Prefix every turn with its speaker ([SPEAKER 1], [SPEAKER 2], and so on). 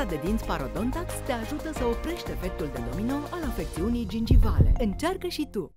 [SPEAKER 1] Pasta de dinți Parodontax te ajută să oprești efectul de domino al afecțiunii gingivale. Încearcă și tu!